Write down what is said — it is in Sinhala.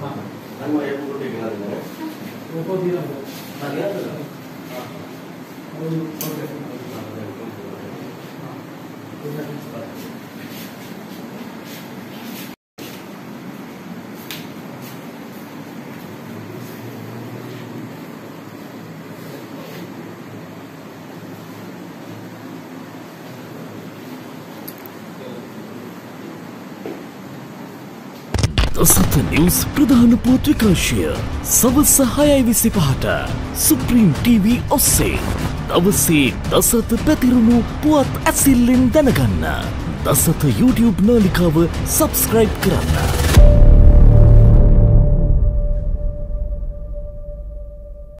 ನಾನು ಹೇಳ್ಬಿಟ್ಟು ಹೇಗಿದ್ದಾರೆ ನಾನು ಹೇಳ್ತಲ್ಲ ಅವರು දසත නිවස් ප්‍රධාන පුවත් විකාශය සවස හයයි විසි පහට සුප්‍රීම් TV ඔස්සේ දවසේ දසත පැතිරුණු පුවත් ඇසිල්ලෙන් දැනගන්න දසත YouTube නාලිකාව සබස්ක්‍රයිබ් කරන්න.